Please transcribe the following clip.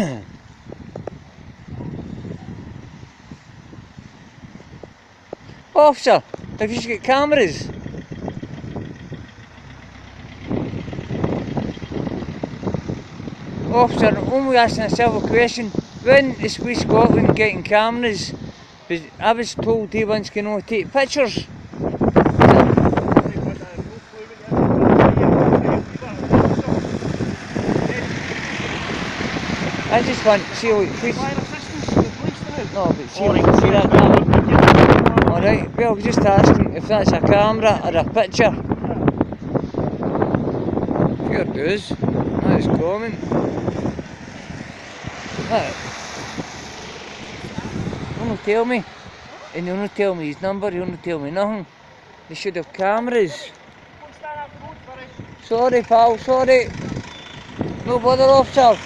Oh, Officer, have you got cameras? Oh, Officer, I'm only asking myself a question. When is we Scotland getting cameras? But I was told they once can only take pictures. I just want to see what police. No, but see, oh, Alright, see that camera. Alright, well, just asking if that's a camera or a picture. Here it is. That is coming. That. He'll not tell me. And he'll not tell me his number, he'll not tell me nothing. They should have cameras. Sorry pal, sorry. No bother officer.